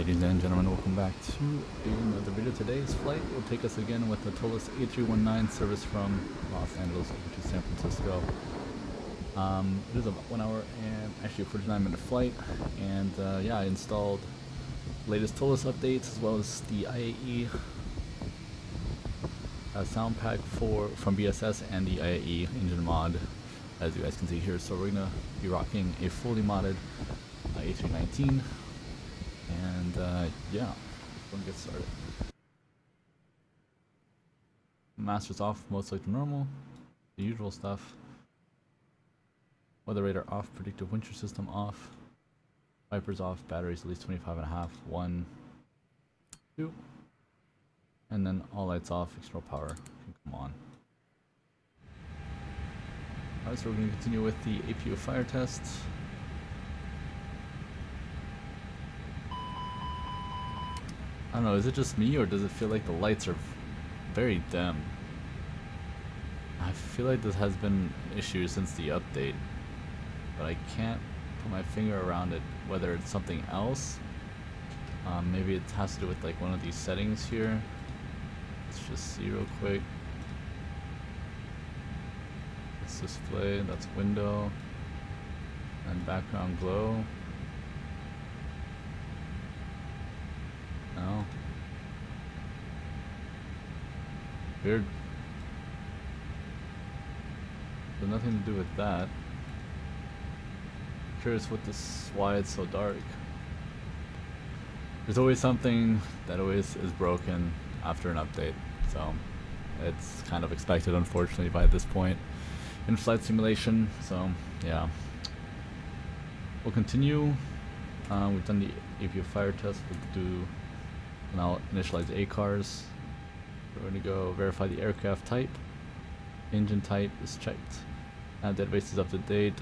Ladies and gentlemen, welcome back to another video. Today's flight will take us again with the Toliss A319 service from Los Angeles over to San Francisco. Um, it is a one hour and actually a 49 minute flight, and uh, yeah, I installed latest Toliss updates as well as the IAE uh, sound pack for from BSS and the IAE engine mod, as you guys can see here. So we're gonna be rocking a fully modded uh, A319 and uh, yeah, let's get started. Masters off, most like normal, the usual stuff. Weather radar off, predictive windshear system off. Wipers off, batteries at least 25 and a half, one, two. And then all lights off, external power can come on. Alright, so we're going to continue with the APU fire test. Don't know, is it just me or does it feel like the lights are very dim? I feel like this has been an issue since the update, but I can't put my finger around it whether it's something else. Um, maybe it has to do with like one of these settings here. Let's just see real quick. It's display, that's window, and background glow. No. Weird. But nothing to do with that. Curious what this why it's so dark. There's always something that always is broken after an update, so it's kind of expected unfortunately by this point in flight simulation, so yeah. We'll continue. Uh, we've done the APU fire test, we'll do now initialize ACARS. We're going to go verify the aircraft type. Engine type is checked. Database is up to date.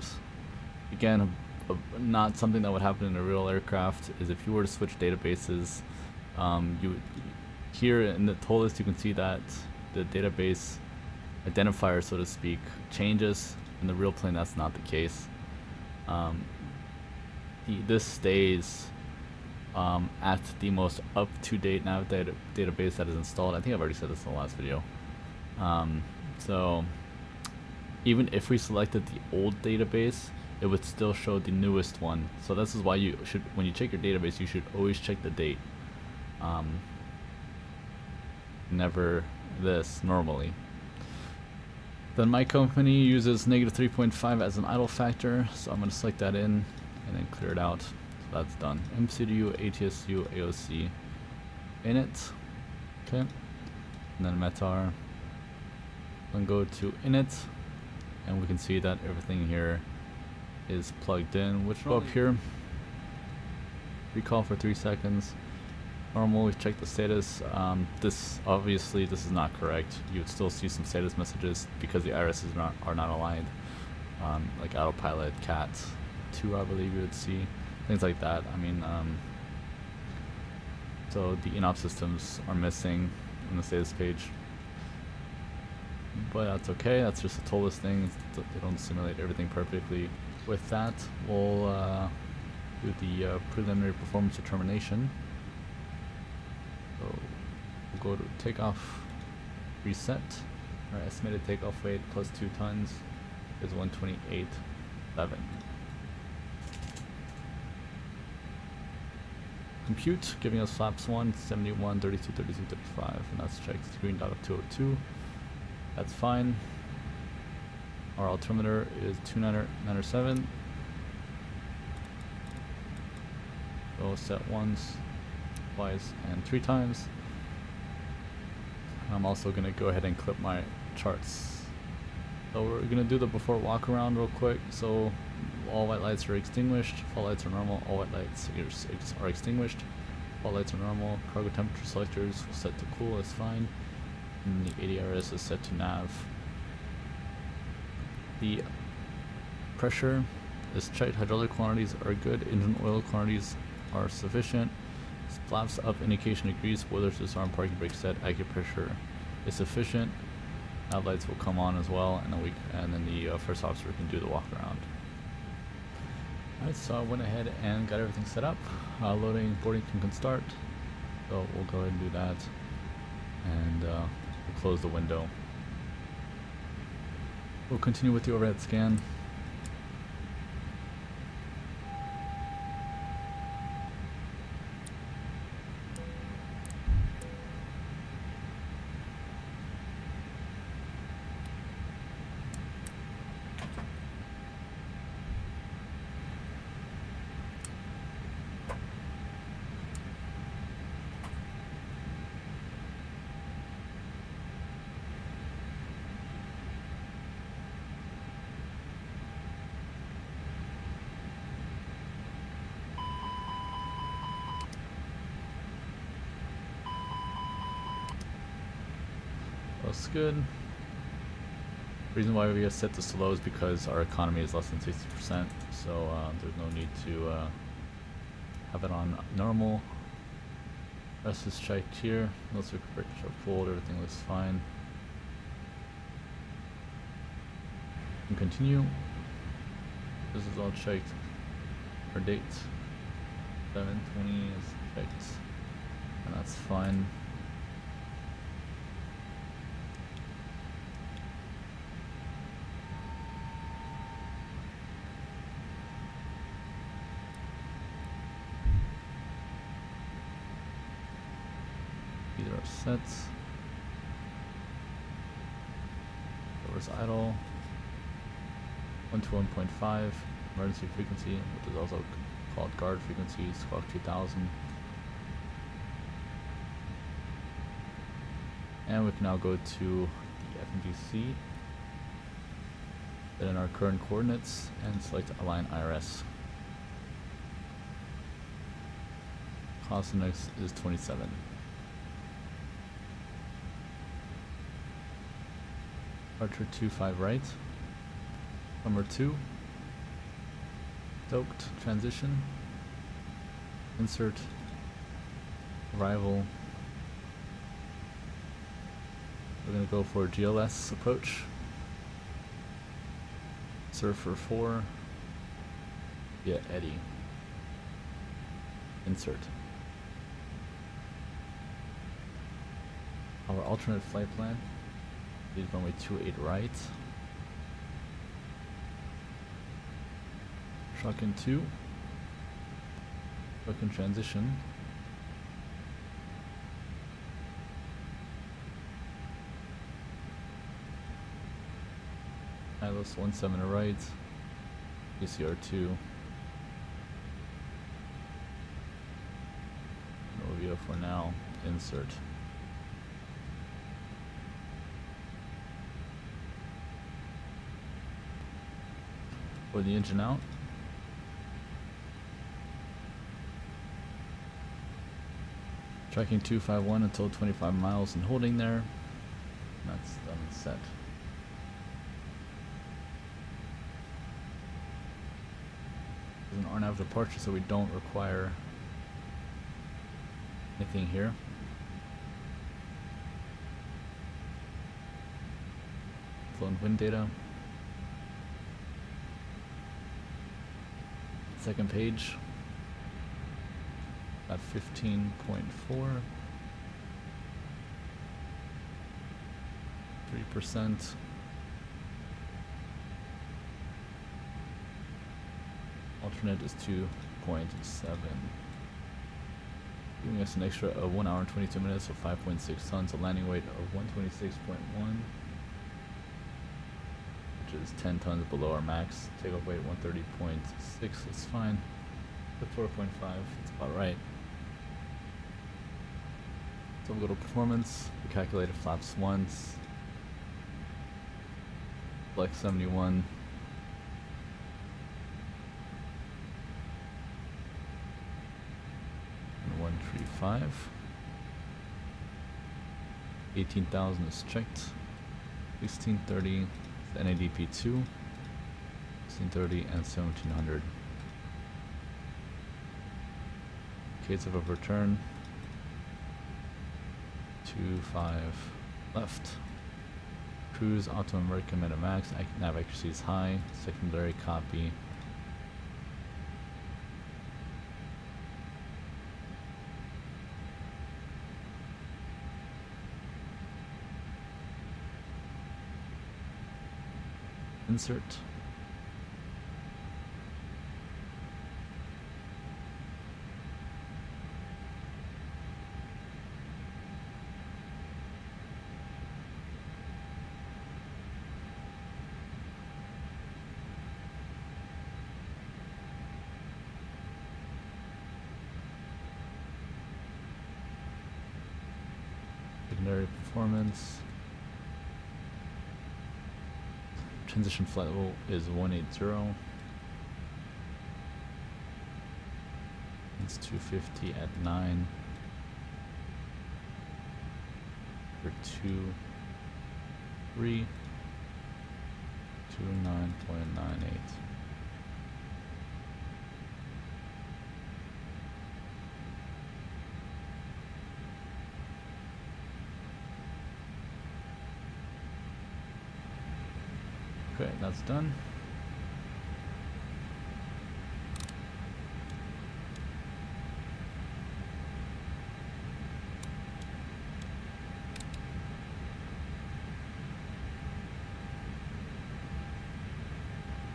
Again, a, a, not something that would happen in a real aircraft is if you were to switch databases, um, you here in the Toliss you can see that the database identifier, so to speak, changes. In the real plane, that's not the case. Um, the, this stays um, at the most up-to-date nav data database that is installed. I think I've already said this in the last video. Um, so even if we selected the old database, it would still show the newest one. So this is why you should, when you check your database, you should always check the date. Um, never this normally. Then my company uses negative 3.5 as an idle factor, so I'm going to select that in and then clear it out that's done. MCDU, ATSU, AOC init. Okay. And then METAR. Then go to init. And we can see that everything here is plugged in. Which go up here. Recall for three seconds. Normal, we check the status. Um, this obviously this is not correct. You would still see some status messages because the irises not are not aligned. Um, like autopilot, cat, two I believe you would see things like that. I mean, um, so the inop systems are missing on the status page. But that's okay, that's just a Toliss thing, they don't simulate everything perfectly. With that, we'll uh, do the uh, preliminary performance determination. So we'll go to takeoff reset. Our estimated takeoff weight plus 2 tons is 128.11. compute, giving us flaps 1, 71, 32, 32, 35, and that's checked green dot of 202. That's fine. Our altimeter is 2997. So set once, twice, and three times. I'm also going to go ahead and clip my charts. So we're going to do the before walk around real quick. So all white lights are extinguished, all lights are normal, all white lights are extinguished, all lights are normal, cargo temperature selectors set to cool. Is fine, and the ADRS is set to nav. The pressure is checked, hydraulic quantities are good, engine oil quantities are sufficient, flaps up. Indication degrees, spoilers disarm, parking brake set, accurate pressure is sufficient, nav lights will come on as well, and then we and then the uh, first officer can do the walk around. Alright, so I went ahead and got everything set up. Uh, loading Boardington can start. So we'll go ahead and do that. And uh, we'll close the window. We'll continue with the overhead scan. Good. Reason why we set this to low is because our economy is less than 60%, so uh, there's no need to uh, have it on normal. Rest is checked here. Circuit breakers are pulled. Everything looks fine. And continue. This is all checked. Our date 720 is checked, and that's fine. Either are sets. Doors idle. 1 to 1.5. Emergency frequency, which is also called guard frequency, squawk 2000. And we can now go to the FMGC, then in our current coordinates, and select Align IRS. Cost index is 27. Archer 2 5 right. Number 2. Stoked transition. Insert. Arrival. We're going to go for a GLS approach. Surfer 4. Yeah, Eddie. Insert. Our alternate flight plan is runway 28 right. Truck in 2. Truck in transition. Atlas 17 to right. PCR 2. Novio for now. Insert. For the engine out. Tracking 251 until 25 miles and holding there. That's done and set. There's an RNAV departure, so we don't require anything here. Flown wind data. Second page. At 15.4. 3%. Alternate is 2.7. Giving us an extra of 1 hour and 22 minutes of 5.6 tons, a landing weight of 126.1 which is 10 tons below our max. Takeoff weight 130.6 is fine. Put 4.5, it's about right. So we'll go to performance. We calculated flaps once. Flex 71. And 135. 18,000 is checked. 1630 NADP 2, 1630 and 1700. Case of a return, 2, 5, left. Cruise, optimum recommended max, nav accuracy is high, secondary copy. Insert. Secondary performance. Transition flight level is 180. It's 250 at 9. For 2, 3, 29.98. Okay, that's done.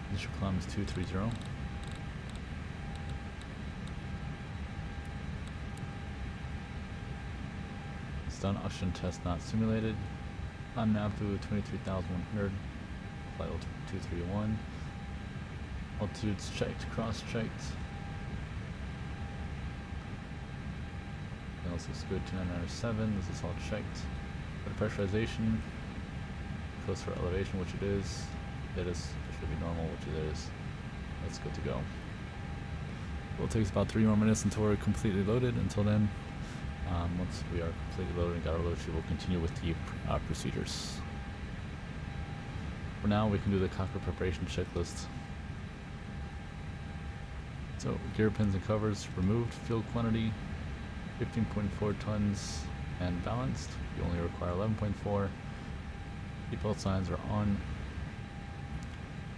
Initial climb is 230. It's done. Oxygen test not simulated. Climb now to 23,100 flight level 231. Altitudes checked, cross-checked. Else looks good, 2997, this is all checked. For pressurization, close for elevation, which it is. It is, it should be normal, which it is. That's good to go. It takes about three more minutes until we're completely loaded. Until then, um, once we are completely loaded and got our load sheet, we'll continue with the uh, procedures. For now, we can do the cockpit preparation checklist. So, gear pins and covers removed, fuel quantity 15.4 tons and balanced. You only require 11.4. Seatbelt signs are on.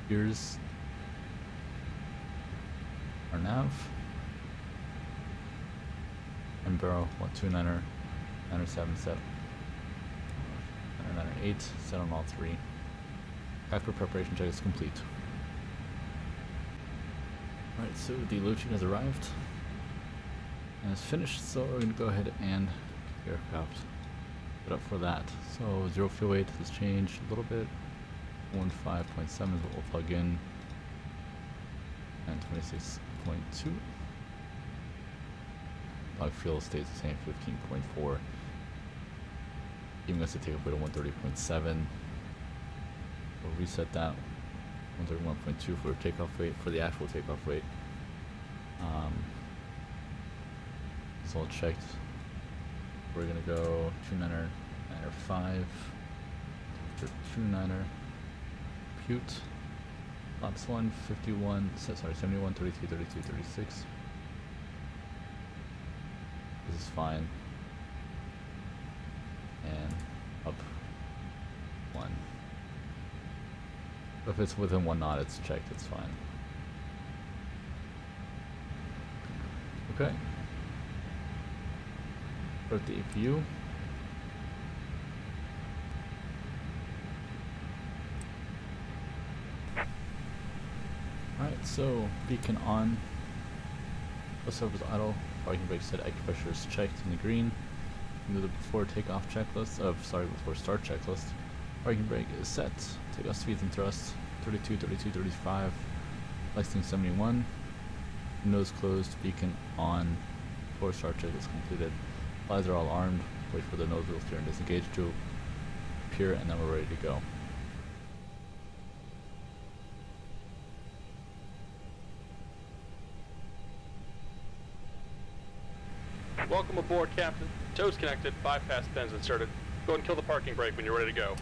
Gears are nav. And barrel 129er, 907 set. 908 set on all three. Cockpit preparation check is complete. Alright, so the load sheet has arrived and it's finished, so we're going to go ahead and aircraft put up for that. So zero fuel weight has changed a little bit. 15.7 is what we'll plug in. And 26.2. Log fuel stays the same, 15.4. Giving us a takeoff weight of 130.7. We'll reset that 131.2 for takeoff weight for the actual takeoff weight. Um, it's all checked. We're gonna go two niner, niner five, after two niner, Pute, Ops 1, 51, sorry, 71, 32, 32, 36. This is fine. And up one. If it's within one knot, it's checked, it's fine. Okay. Put the APU. Alright, so beacon on. Bus is idle. Parking brake set acupressure is checked in the green. Do the before takeoff checklist of sorry before start checklist. Parking brake is set. Take off speeds and thrust 32, 32, 35. Licensing 71. Nose closed, beacon on. Before start check is completed. Flies are all armed. Wait for the nose wheel steer and disengage to appear, and then we're ready to go. Welcome aboard, Captain. Toes connected, bypass pins inserted. Go and kill the parking brake when you're ready to go.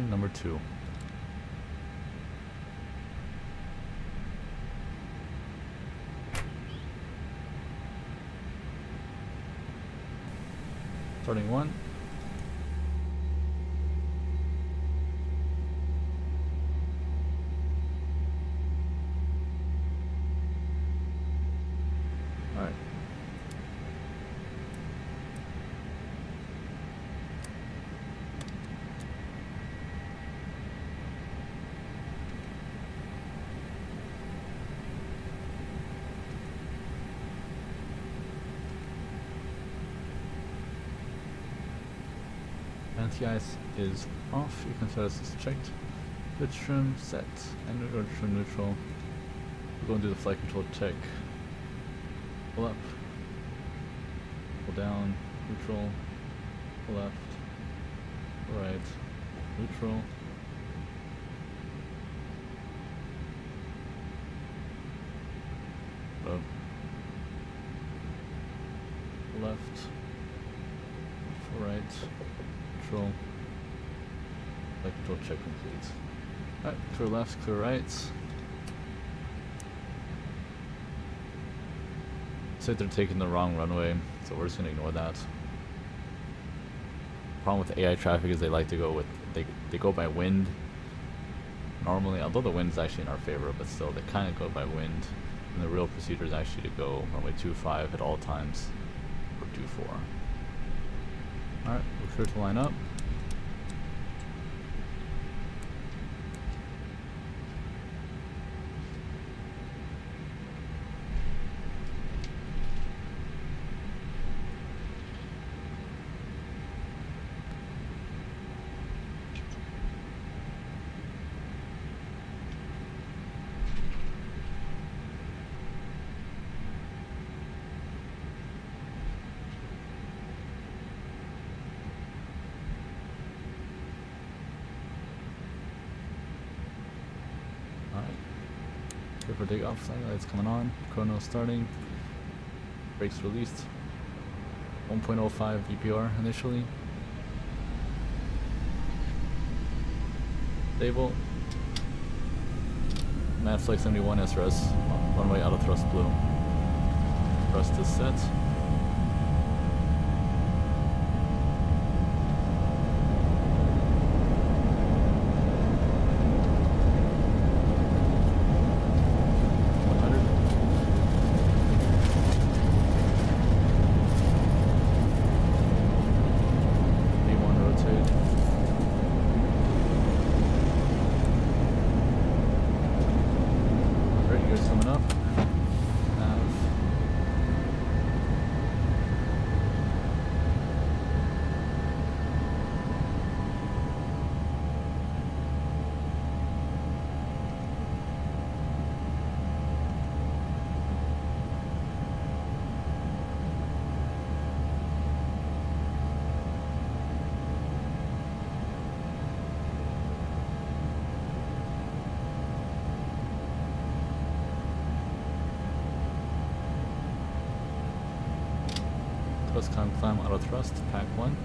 Alright, number two. Starting one. Alright. Anti-ice is off. You can set this as checked. Pitch trim set and neutral trim neutral. We're going to do the flight control check. Pull up. Pull down. Neutral. Left. Right. Neutral. Up. Left. Control check complete. Alright, clear left, clear right. Said they're taking the wrong runway, so we're just gonna ignore that. Problem with AI traffic is they like to go with they they go by wind. Normally, although the wind's actually in our favor, but still they kind of go by wind. And the real procedure is actually to go runway 25 at all times, or 24. Alright, clear to line up. Alright. Takeoff. Flight lights coming on. Chrono starting. Brakes released. 1.05 EPR initially. Stable. Madflex 71 SRS. Runway out of thrust blue. Thrust is set. One hundred. B one rotate. Right, you guys coming up. Nav. Climb auto thrust, pack one.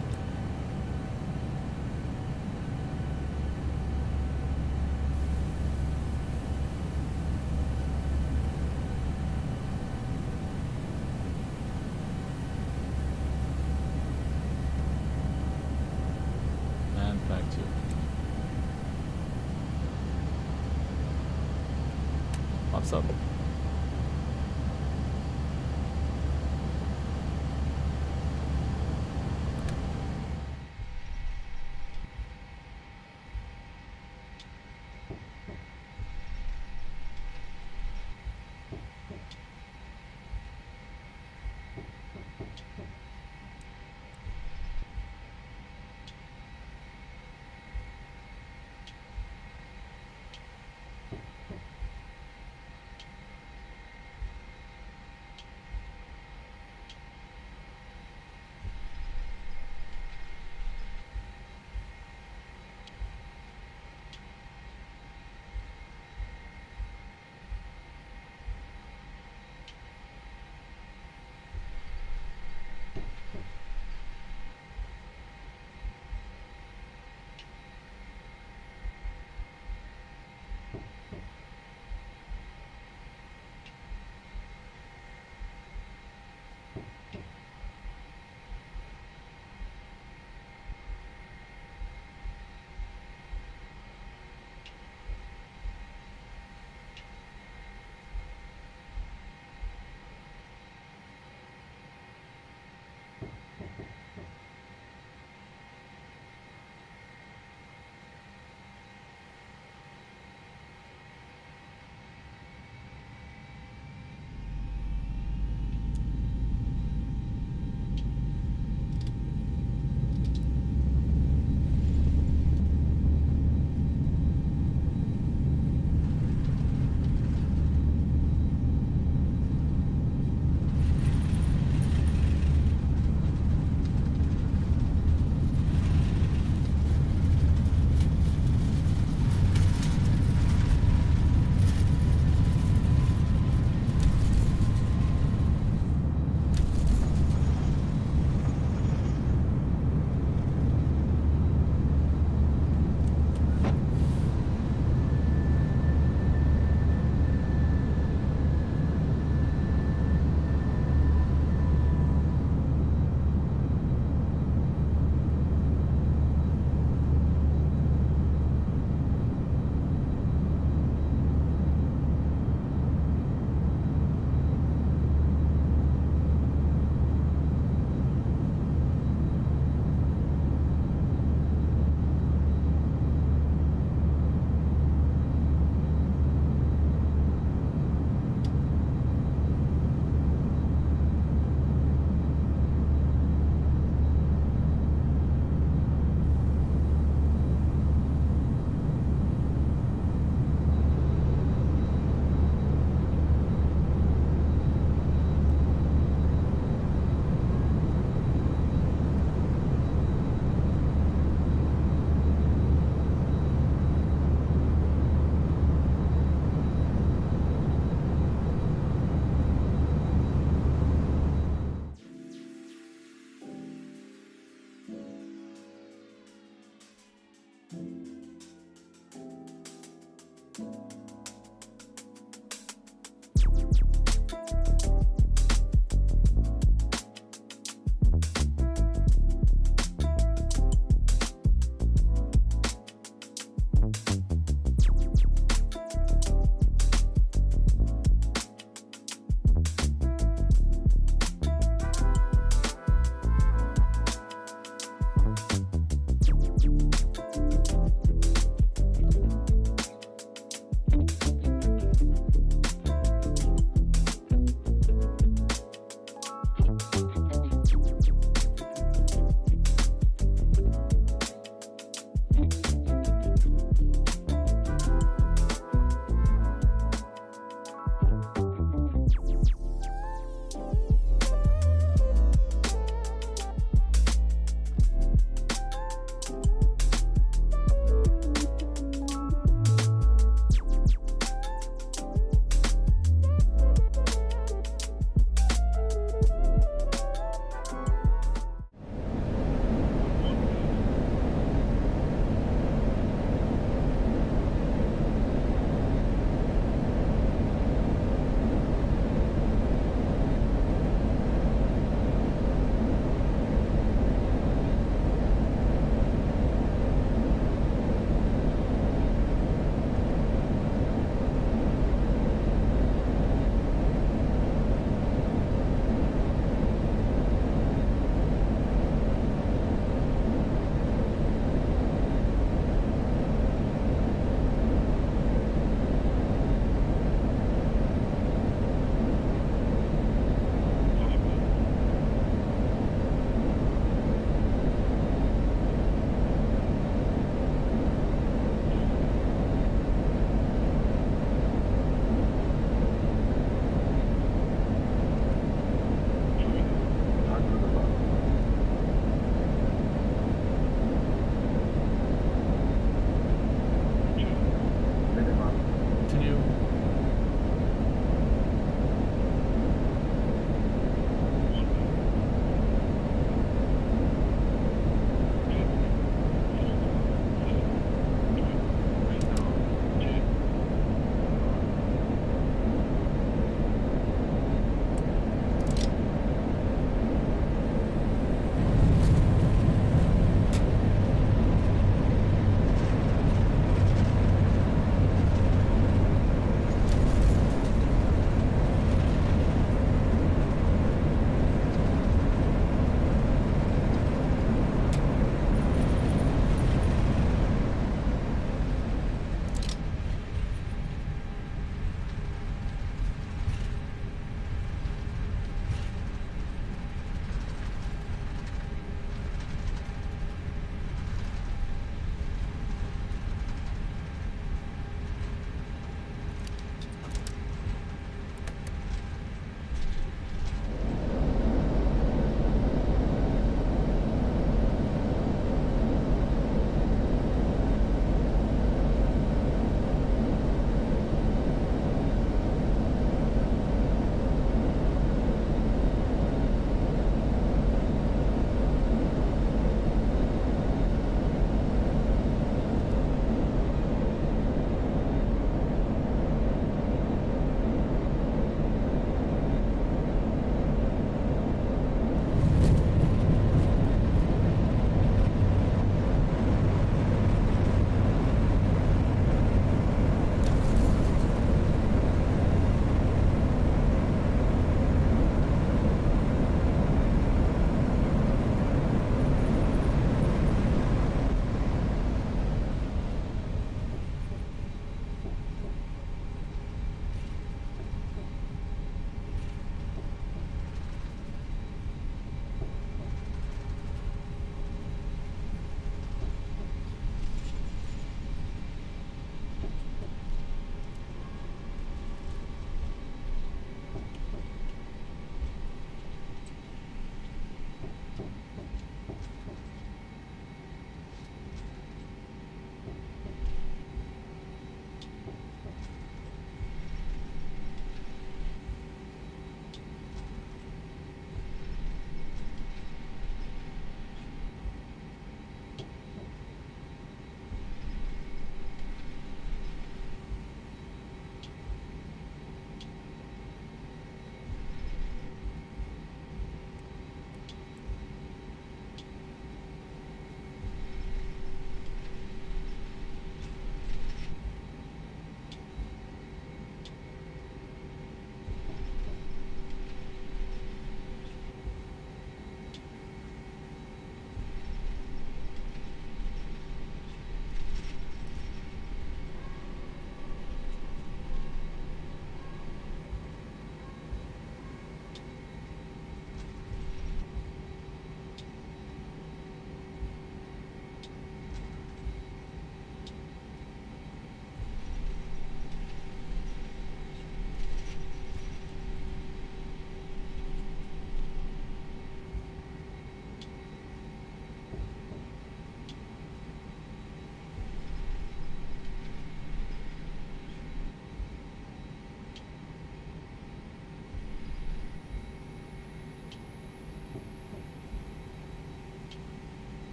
And pack two. Pops up.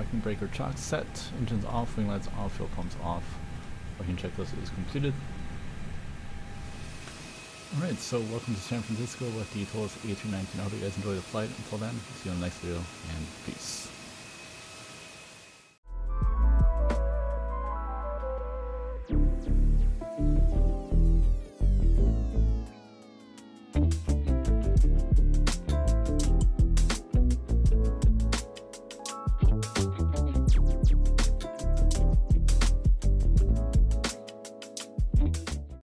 Parking brake or chock set, engines off, wing lights off, fuel pumps off. Parking checklist is completed. Alright, so welcome to San Francisco with the Toliss A319. I hope you guys enjoy the flight. Until then, see you in the next video, and peace.